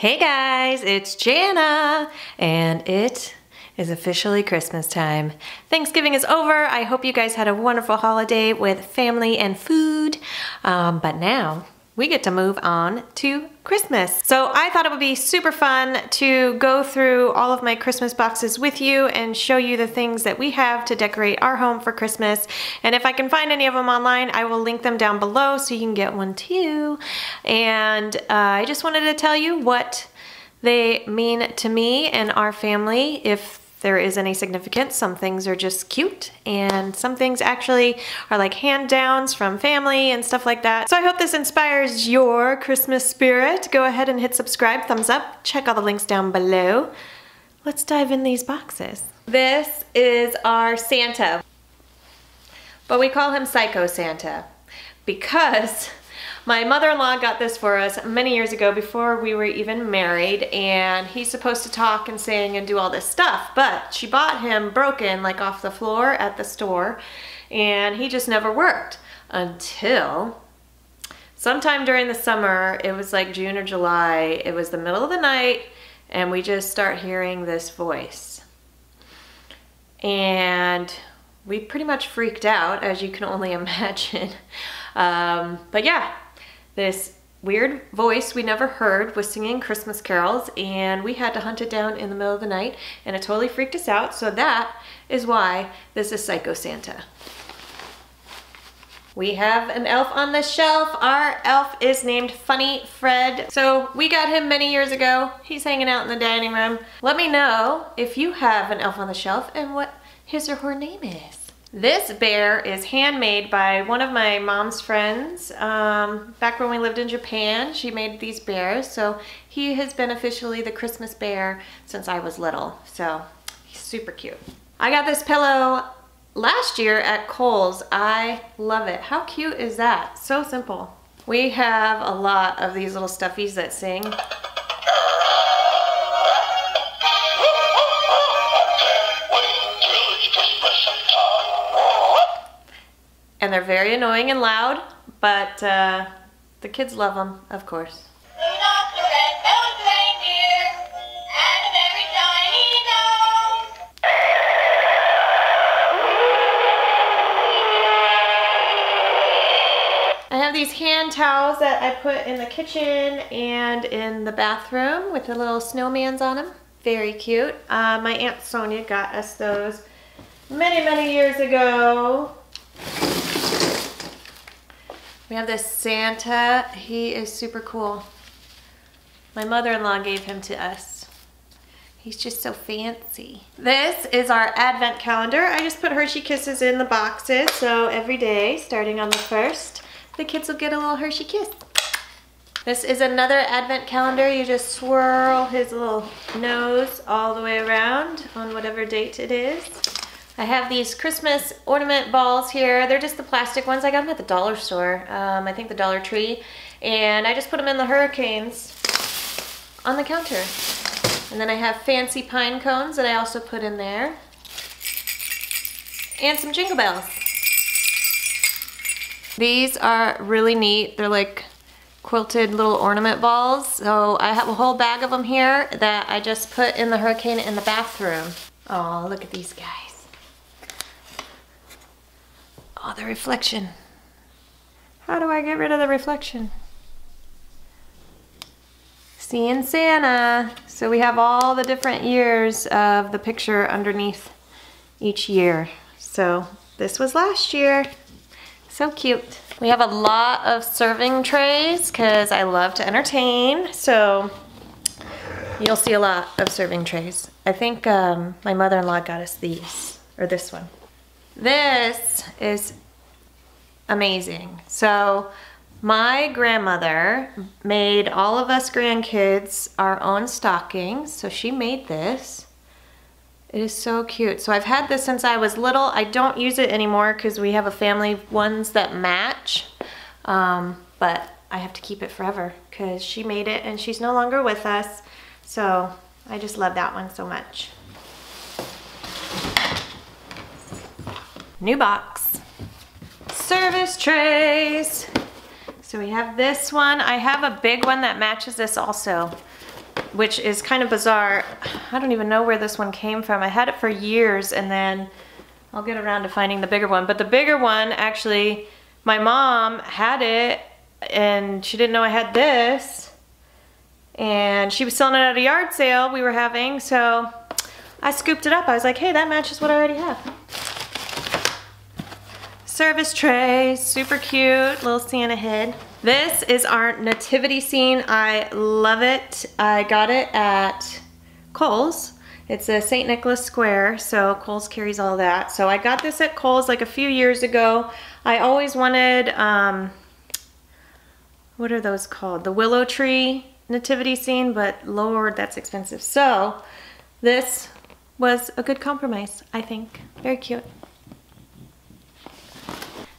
Hey guys, it's Jana, and it is officially Christmas time. Thanksgiving is over. I hope you guys had a wonderful holiday with family and food. Um, but now we get to move on to Christmas. So I thought it would be super fun to go through all of my Christmas boxes with you and show you the things that we have to decorate our home for Christmas. And if I can find any of them online, I will link them down below so you can get one too. And uh, I just wanted to tell you what they mean to me and our family. If there is any significance. Some things are just cute and some things actually are like hand downs from family and stuff like that. So I hope this inspires your Christmas spirit. Go ahead and hit subscribe, thumbs up, check all the links down below. Let's dive in these boxes. This is our Santa, but we call him Psycho Santa because my mother-in-law got this for us many years ago before we were even married and he's supposed to talk and sing and do all this stuff but she bought him broken like off the floor at the store and he just never worked until sometime during the summer it was like June or July it was the middle of the night and we just start hearing this voice. And we pretty much freaked out as you can only imagine. Um, but yeah this weird voice we never heard was singing Christmas carols and we had to hunt it down in the middle of the night and it totally freaked us out. So that is why this is Psycho Santa. We have an elf on the shelf. Our elf is named Funny Fred. So we got him many years ago. He's hanging out in the dining room. Let me know if you have an elf on the shelf and what his or her name is. This bear is handmade by one of my mom's friends. Um, back when we lived in Japan, she made these bears. So he has been officially the Christmas bear since I was little. So he's super cute. I got this pillow last year at Kohl's. I love it. How cute is that? So simple. We have a lot of these little stuffies that sing. And they're very annoying and loud, but uh, the kids love them, of course. I have these hand towels that I put in the kitchen and in the bathroom with the little snowmans on them. Very cute. Uh, my Aunt Sonia got us those many, many years ago we have this Santa. He is super cool. My mother-in-law gave him to us. He's just so fancy. This is our advent calendar. I just put Hershey Kisses in the boxes. So every day, starting on the first, the kids will get a little Hershey Kiss. This is another advent calendar. You just swirl his little nose all the way around on whatever date it is. I have these Christmas ornament balls here. They're just the plastic ones. I got them at the dollar store. Um, I think the Dollar Tree. And I just put them in the hurricanes on the counter. And then I have fancy pine cones that I also put in there. And some jingle bells. These are really neat. They're like quilted little ornament balls. So I have a whole bag of them here that I just put in the hurricane in the bathroom. Oh, look at these guys. Oh, the reflection. How do I get rid of the reflection? Seeing Santa. So we have all the different years of the picture underneath each year. So this was last year. So cute. We have a lot of serving trays because I love to entertain. So you'll see a lot of serving trays. I think um, my mother-in-law got us these, or this one. This is amazing. So my grandmother made all of us grandkids our own stockings. So she made this. It is so cute. So I've had this since I was little. I don't use it anymore because we have a family ones that match. Um, but I have to keep it forever because she made it and she's no longer with us. So I just love that one so much. New box. Service trays. So we have this one. I have a big one that matches this also. which is kind of bizarre. I don't even know where this one came from. I had it for years and then I'll get around to finding the bigger one. But the bigger one, actually, my mom had it and she didn't know I had this. And she was selling it at a yard sale we were having, so I scooped it up. I was like, hey, that matches what I already have. Service tray, super cute, little Santa head. This is our nativity scene. I love it. I got it at Kohl's. It's a St. Nicholas Square, so Kohl's carries all that. So I got this at Kohl's like a few years ago. I always wanted, um, what are those called? The willow tree nativity scene, but Lord, that's expensive. So this was a good compromise, I think. Very cute.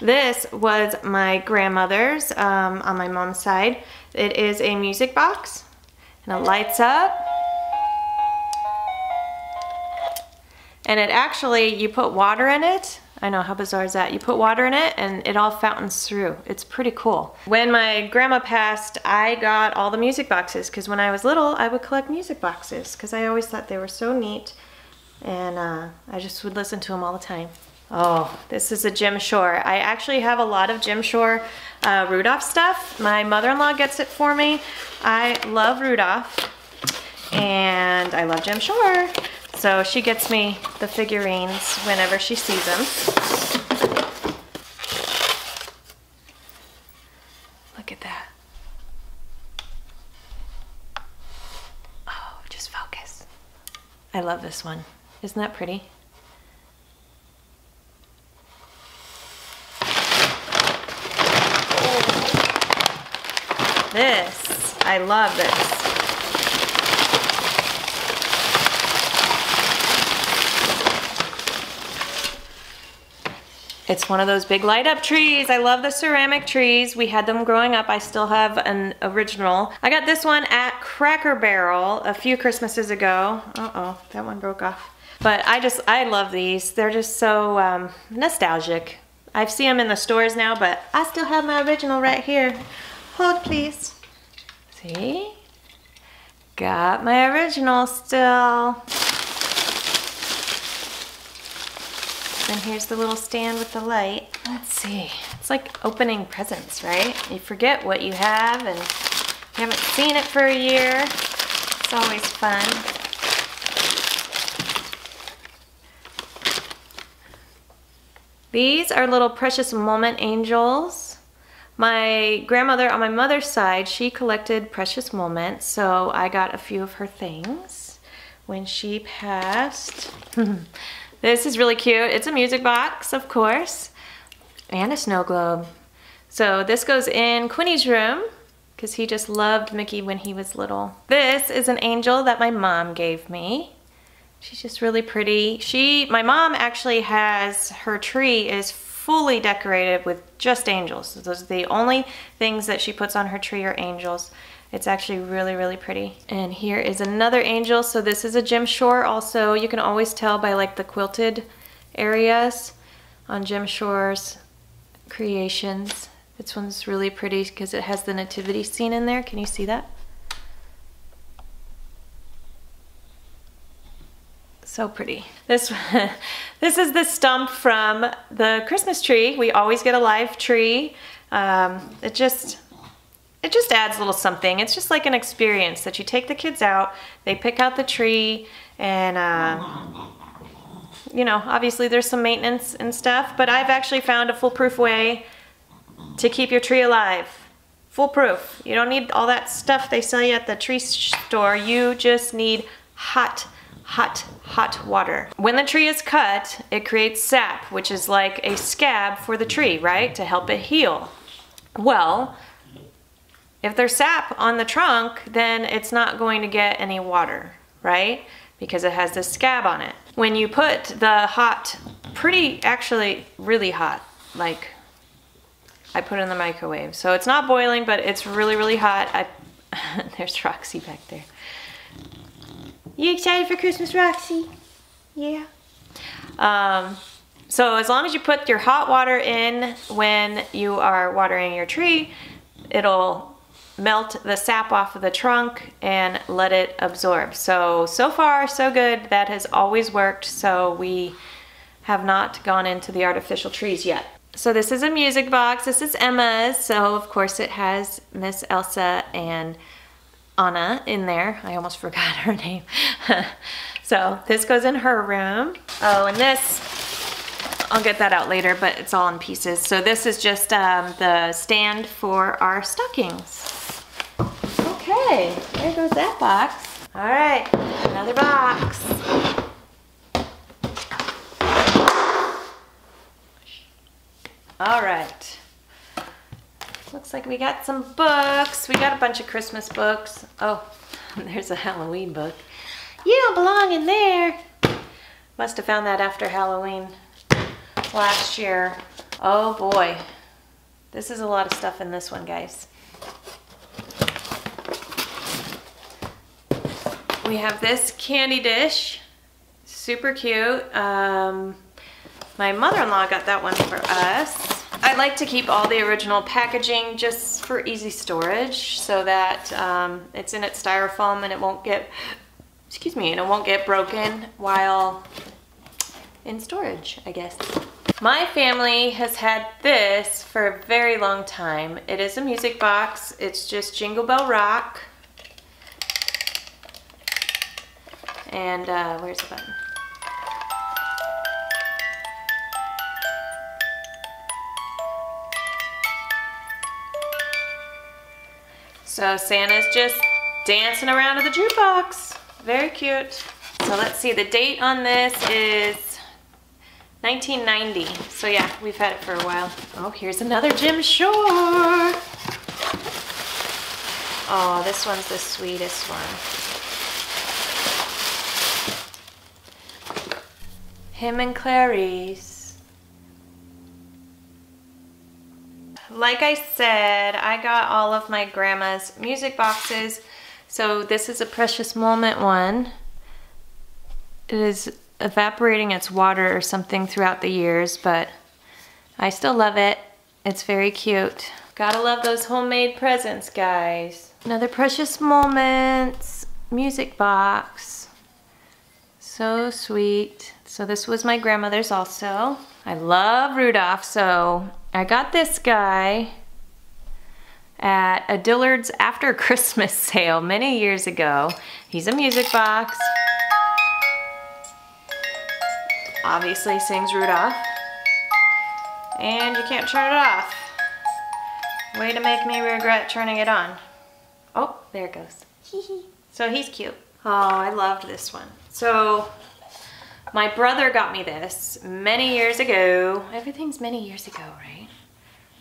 This was my grandmother's um, on my mom's side. It is a music box and it lights up. And it actually, you put water in it. I know, how bizarre is that? You put water in it and it all fountains through. It's pretty cool. When my grandma passed, I got all the music boxes because when I was little, I would collect music boxes because I always thought they were so neat. And uh, I just would listen to them all the time. Oh, this is a Jim Shore. I actually have a lot of Jim Shore uh, Rudolph stuff. My mother-in-law gets it for me. I love Rudolph and I love Jim Shore. So she gets me the figurines whenever she sees them. Look at that. Oh, just focus. I love this one. Isn't that pretty? This, I love this. It's one of those big light up trees. I love the ceramic trees. We had them growing up. I still have an original. I got this one at Cracker Barrel a few Christmases ago. Uh-oh, that one broke off. But I just, I love these. They're just so um, nostalgic. I've seen them in the stores now, but I still have my original right here. Hold, please. See? Got my original still. And here's the little stand with the light. Let's see. It's like opening presents, right? You forget what you have and you haven't seen it for a year. It's always fun. These are little precious moment angels. My grandmother on my mother's side, she collected precious moments, so I got a few of her things when she passed. this is really cute. It's a music box, of course, and a snow globe. So this goes in Quinny's room because he just loved Mickey when he was little. This is an angel that my mom gave me. She's just really pretty. She, my mom actually has, her tree is fully decorated with just angels. Those are the only things that she puts on her tree are angels. It's actually really, really pretty. And here is another angel. So this is a Jim Shore also. You can always tell by like the quilted areas on Jim Shore's creations. This one's really pretty because it has the nativity scene in there. Can you see that? So pretty. This, this is the stump from the Christmas tree. We always get a live tree. Um, it just, it just adds a little something. It's just like an experience that you take the kids out, they pick out the tree, and uh, you know, obviously there's some maintenance and stuff, but I've actually found a foolproof way to keep your tree alive. Foolproof. You don't need all that stuff they sell you at the tree store. You just need hot hot, hot water. When the tree is cut, it creates sap, which is like a scab for the tree, right? To help it heal. Well, if there's sap on the trunk, then it's not going to get any water, right? Because it has this scab on it. When you put the hot, pretty, actually really hot, like I put in the microwave. So it's not boiling, but it's really, really hot. I, there's Roxy back there. You excited for Christmas, Roxy? Yeah. Um, so as long as you put your hot water in when you are watering your tree, it'll melt the sap off of the trunk and let it absorb. So, so far so good. That has always worked. So we have not gone into the artificial trees yet. So this is a music box. This is Emma's. So of course it has Miss Elsa and Anna in there. I almost forgot her name. so this goes in her room. Oh, and this, I'll get that out later, but it's all in pieces. So this is just um, the stand for our stockings. Okay, there goes that box. All right, another box. All right. Looks like we got some books. We got a bunch of Christmas books. Oh, there's a Halloween book. You don't belong in there. Must have found that after Halloween last year. Oh boy. This is a lot of stuff in this one, guys. We have this candy dish. Super cute. Um, my mother-in-law got that one for us. I like to keep all the original packaging just for easy storage so that um, it's in its styrofoam and it won't get, excuse me, and it won't get broken while in storage, I guess. My family has had this for a very long time. It is a music box. It's just Jingle Bell Rock. And uh, where's the button? So Santa's just dancing around to the jukebox. Very cute. So let's see, the date on this is 1990. So yeah, we've had it for a while. Oh, here's another Jim Shore. Oh, this one's the sweetest one. Him and Clarice. Like I said, I got all of my grandma's music boxes. So this is a Precious Moment one. It is evaporating its water or something throughout the years, but I still love it. It's very cute. Gotta love those homemade presents, guys. Another Precious Moments music box. So sweet. So this was my grandmother's also. I love Rudolph, so I got this guy at a Dillard's after Christmas sale many years ago. He's a music box. Obviously sings Rudolph. And you can't turn it off. Way to make me regret turning it on. Oh, there it goes. so he's cute. Oh, I loved this one. So my brother got me this many years ago. Everything's many years ago, right?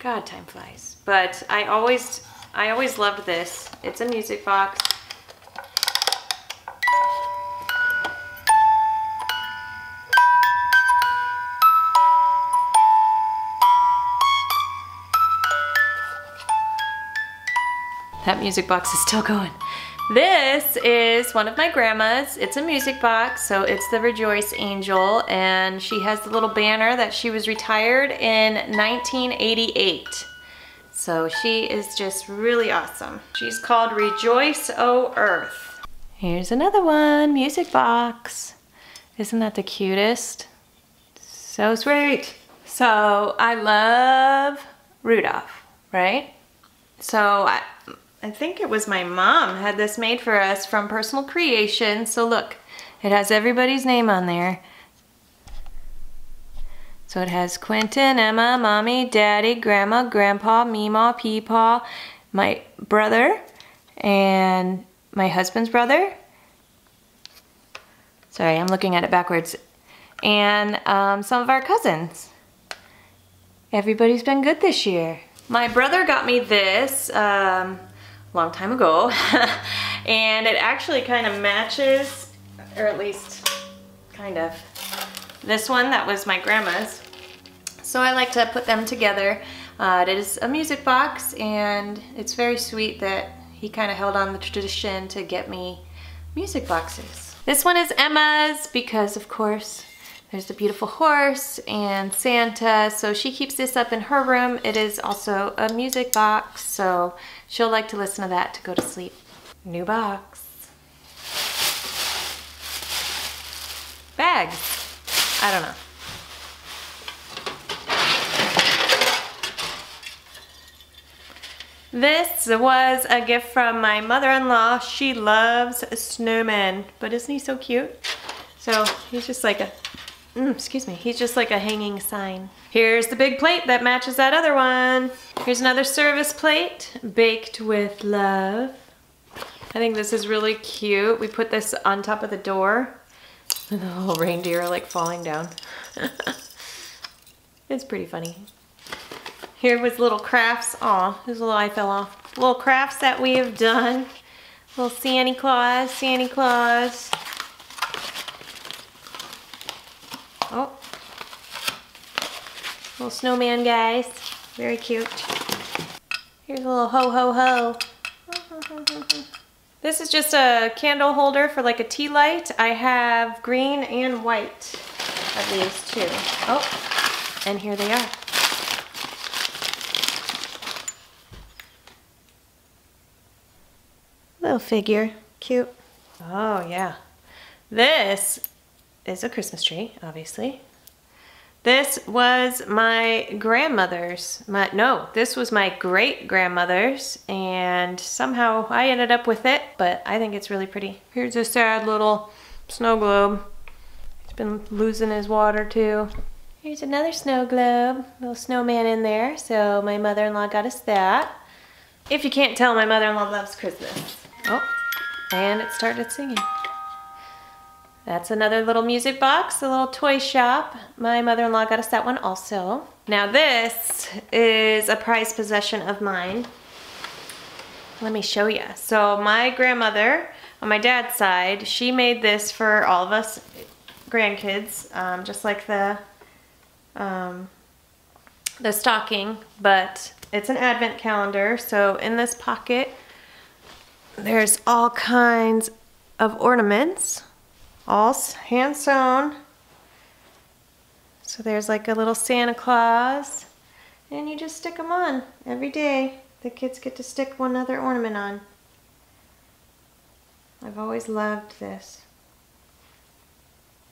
God, time flies. But I always, I always loved this. It's a music box. That music box is still going. This is one of my grandma's. It's a music box, so it's the Rejoice Angel, and she has the little banner that she was retired in 1988. So she is just really awesome. She's called Rejoice, O Earth. Here's another one, music box. Isn't that the cutest? So sweet. So I love Rudolph, right? So I, I think it was my mom had this made for us from Personal Creation. So look, it has everybody's name on there. So it has Quentin, Emma, Mommy, Daddy, Grandma, Grandpa, Meemaw, Peepaw, my brother, and my husband's brother. Sorry, I'm looking at it backwards. And um, some of our cousins. Everybody's been good this year. My brother got me this. Um, long time ago. and it actually kind of matches, or at least kind of, this one that was my grandma's. So I like to put them together. Uh, it is a music box and it's very sweet that he kind of held on the tradition to get me music boxes. This one is Emma's because of course There's the beautiful horse and Santa. So she keeps this up in her room. It is also a music box, so she'll like to listen to that to go to sleep. New box. Bags. I don't know. This was a gift from my mother-in-law. She loves snowmen, but isn't he so cute? So he's just like a, mm, excuse me, he's just like a hanging sign. Here's the big plate that matches that other one. Here's another service plate, baked with love. I think this is really cute. We put this on top of the door. And the whole reindeer are like falling down. it's pretty funny. Here was little crafts. Aw, his little eye fell off. Little crafts that we have done. Little Santa Claus, Santa Claus. Oh. Little snowman guys. Very cute. Here's a little ho ho ho. This is just a candle holder for like a tea light. I have green and white of these too. Oh, and here they are. Little figure, cute. Oh yeah. This is a Christmas tree, obviously. This was my grandmother's. My, no, this was my great grandmother's, and somehow I ended up with it, but I think it's really pretty. Here's a sad little snow globe. He's been losing his water too. Here's another snow globe, little snowman in there, so my mother-in-law got us that. If you can't tell, my mother-in-law loves Christmas. Oh, and it started singing. That's another little music box, a little toy shop. My mother-in-law got us that one also. Now this is a prized possession of mine. Let me show you. So my grandmother, on my dad's side, she made this for all of us grandkids, um, just like the um, the stocking, but it's an advent calendar. So in this pocket, there's all kinds of ornaments, all hand sewn. So there's like a little Santa Claus, and you just stick them on every day. The kids get to stick one other ornament on. I've always loved this.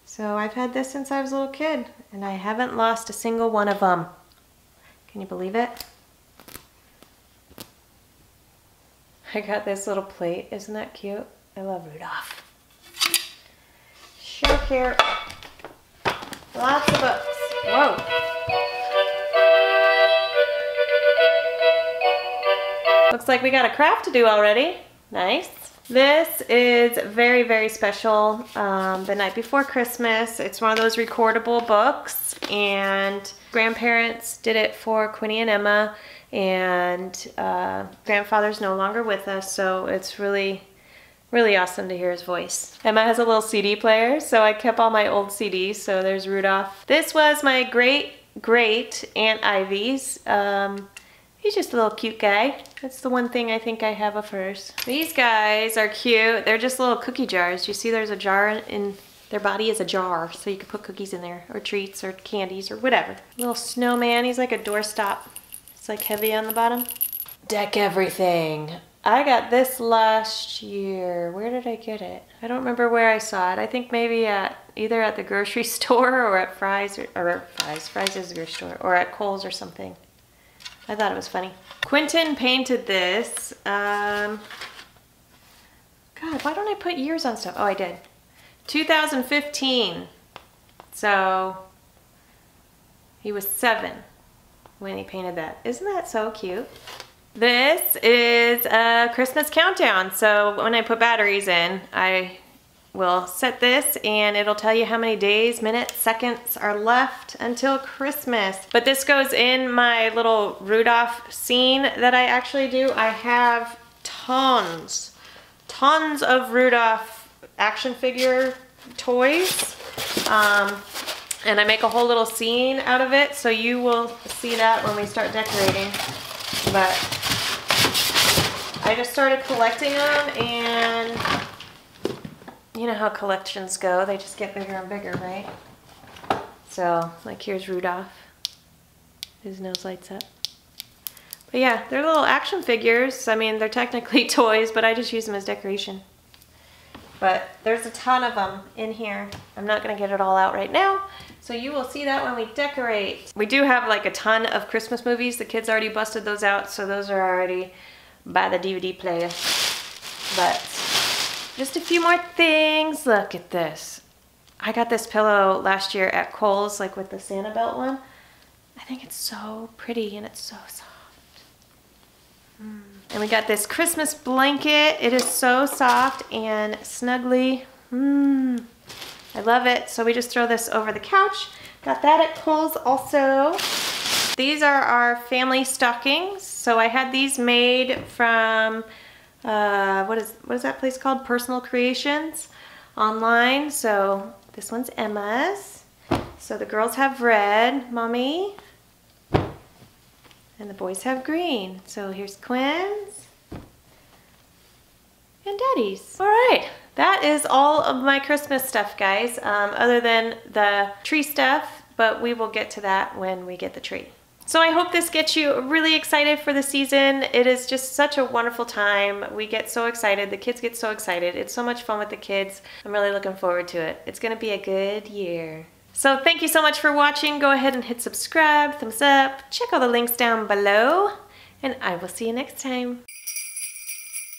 So I've had this since I was a little kid, and I haven't lost a single one of them. Can you believe it? I got this little plate. Isn't that cute? I love Rudolph. Show here. Lots of books. Whoa. Looks like we got a craft to do already. Nice. This is very, very special. Um, the night before Christmas. It's one of those recordable books and grandparents did it for Quinny and Emma and uh, grandfather's no longer with us, so it's really, really awesome to hear his voice. Emma has a little CD player, so I kept all my old CDs, so there's Rudolph. This was my great, great Aunt Ivy's. Um, he's just a little cute guy. That's the one thing I think I have of hers. These guys are cute. They're just little cookie jars. You see there's a jar in their body is a jar, so you can put cookies in there, or treats, or candies, or whatever. Little snowman, he's like a doorstop It's like heavy on the bottom. Deck everything. I got this last year. Where did I get it? I don't remember where I saw it. I think maybe at either at the grocery store or at Fry's or, or at Fry's. Fry's is a grocery store or at Kohl's or something. I thought it was funny. Quentin painted this. Um, God, why don't I put years on stuff? Oh, I did. 2015. So he was seven when he painted that. Isn't that so cute? This is a Christmas countdown. So when I put batteries in, I will set this and it'll tell you how many days, minutes, seconds are left until Christmas. But this goes in my little Rudolph scene that I actually do. I have tons, tons of Rudolph action figure toys. Um, and I make a whole little scene out of it, so you will see that when we start decorating. But I just started collecting them, and you know how collections go. They just get bigger and bigger, right? So like here's Rudolph. His nose lights up. But yeah, they're little action figures. I mean, they're technically toys, but I just use them as decoration. But there's a ton of them in here. I'm not gonna get it all out right now. So you will see that when we decorate. We do have like a ton of Christmas movies. The kids already busted those out, so those are already by the DVD player. But just a few more things. Look at this. I got this pillow last year at Kohl's, like with the Santa belt one. I think it's so pretty and it's so soft. Mm. And we got this Christmas blanket. It is so soft and snuggly. Mmm. I love it. So we just throw this over the couch. Got that at Kohl's also. These are our family stockings. So I had these made from, uh, what is what is that place called? Personal Creations online. So this one's Emma's. So the girls have red, mommy. And the boys have green. So here's Quinn's and Daddy's. All right, that is all of my Christmas stuff, guys, um, other than the tree stuff, but we will get to that when we get the tree. So I hope this gets you really excited for the season. It is just such a wonderful time. We get so excited. The kids get so excited. It's so much fun with the kids. I'm really looking forward to it. It's going to be a good year. So thank you so much for watching. Go ahead and hit subscribe, thumbs up, check all the links down below, and I will see you next time.